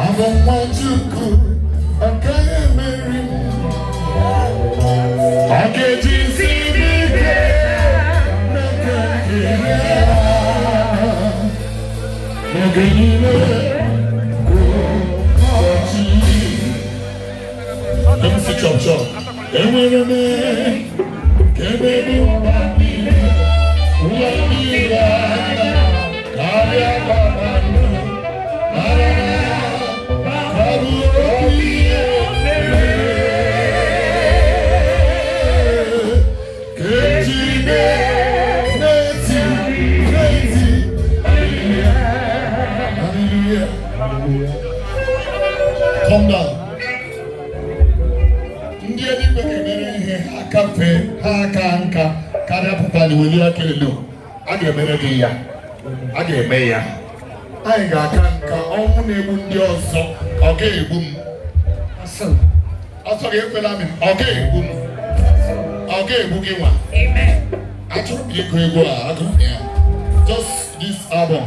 아바마주쿠 아카야메리 어깨진 시비게 나가게야 너그님의 고마워지 너무 스쳐 없죠 네 Hallelujah. Come down. Ndị eluigwe ga-emere ihe ha aka fee ha aka nka karịa pụta na weli aka elu. A ga-emere gị ya. A ga-eme ya. Anyị ga-aka nka ọnwụ na-egbu ndị ọzọ ọ ga-egbu m. Ọsọ ga-ekwela m ọ ga-egbu m. Ọ ga-egbu gị nwa. Achọrọ m ịkụ egwu a, agụrụ ya. Just this album.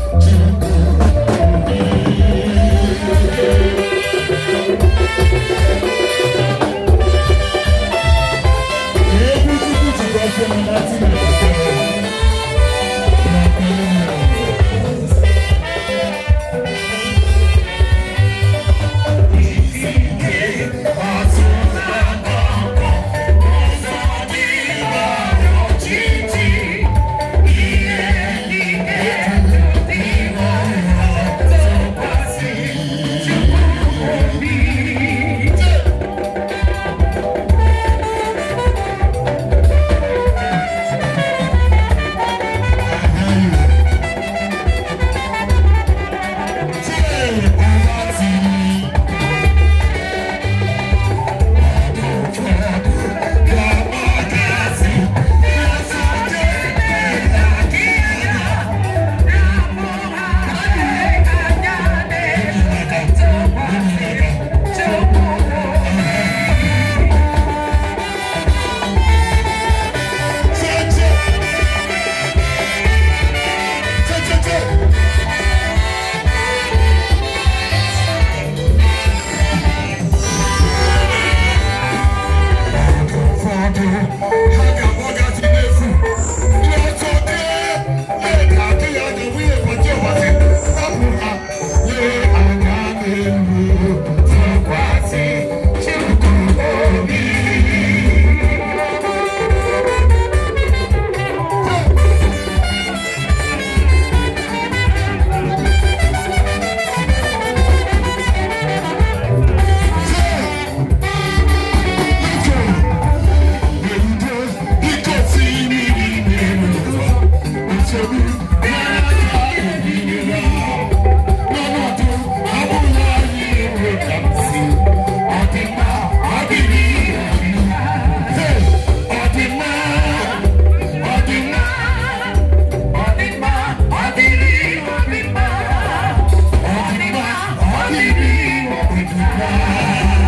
Thank you. Thank you.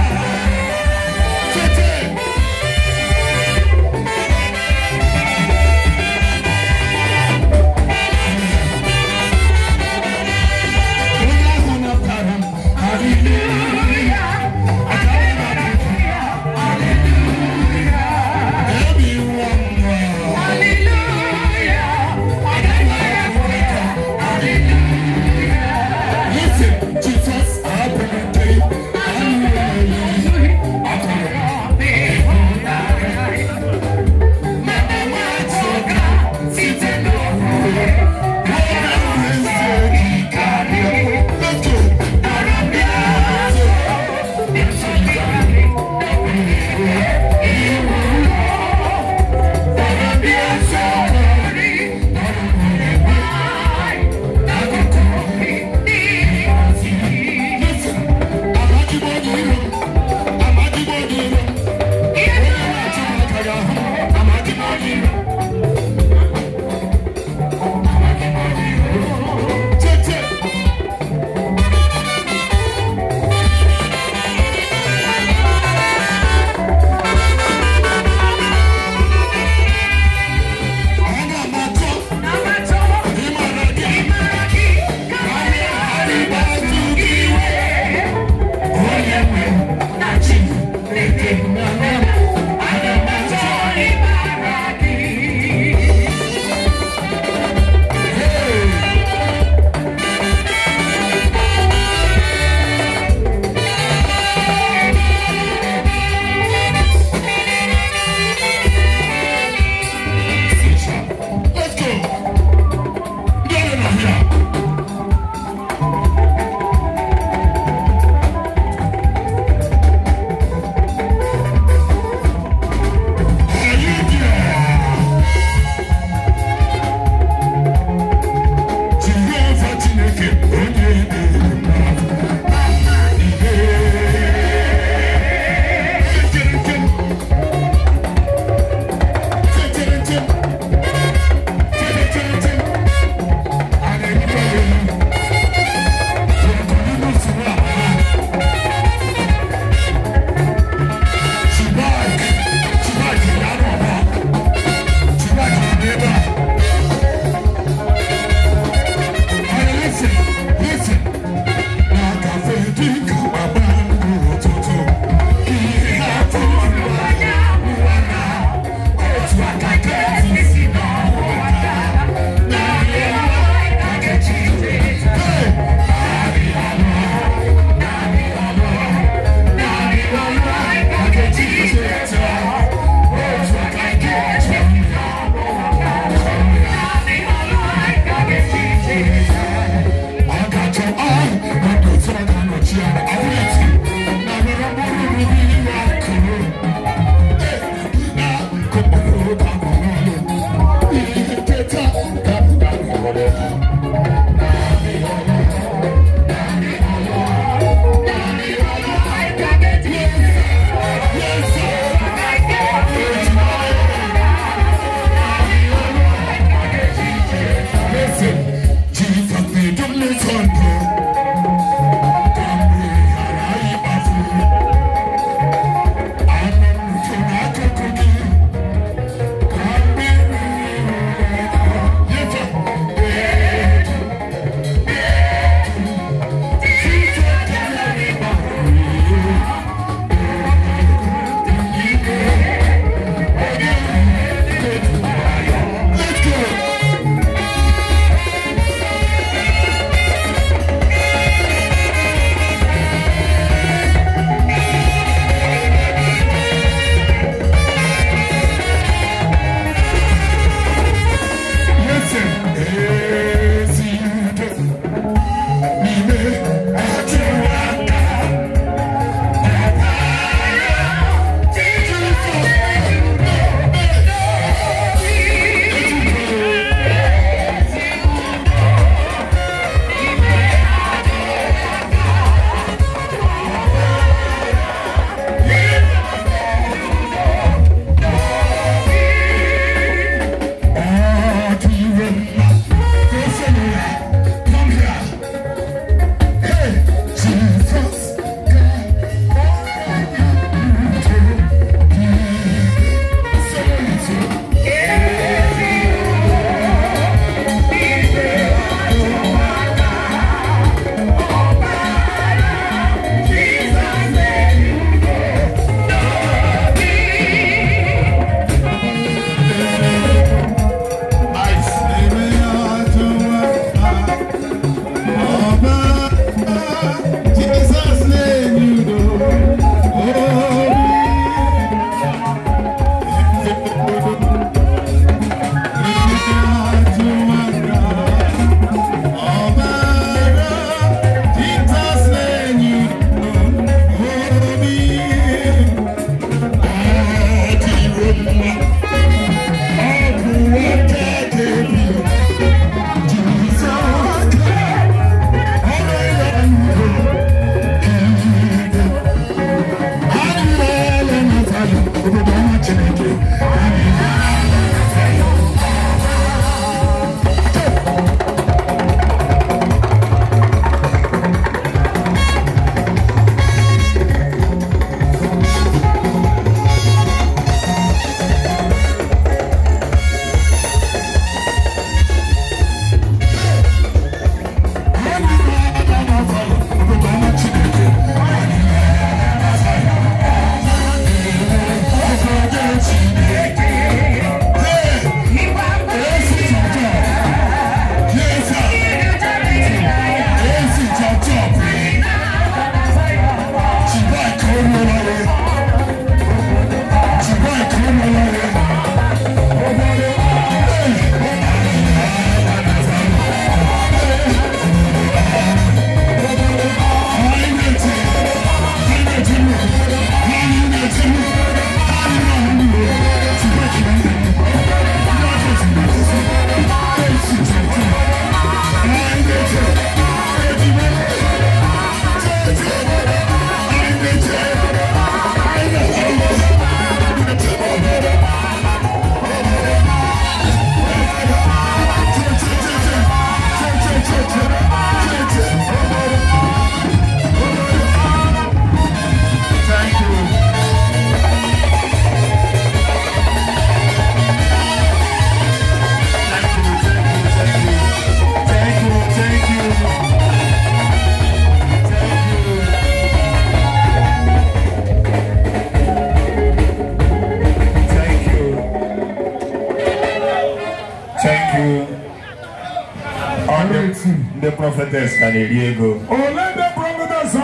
ndị prọfetes ka na-eri ego ole ndị prọfetes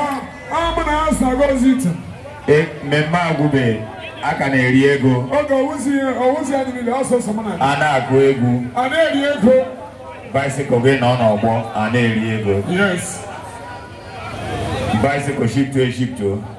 ahụ na ha sagozi e, mmemme agwụbe a ka na-eri ego a na agụ egwu a na-eri ego bisikụl gị nọ n'ọgbọ a na-eri ego Yes. bisikụl shiftuo shiftuo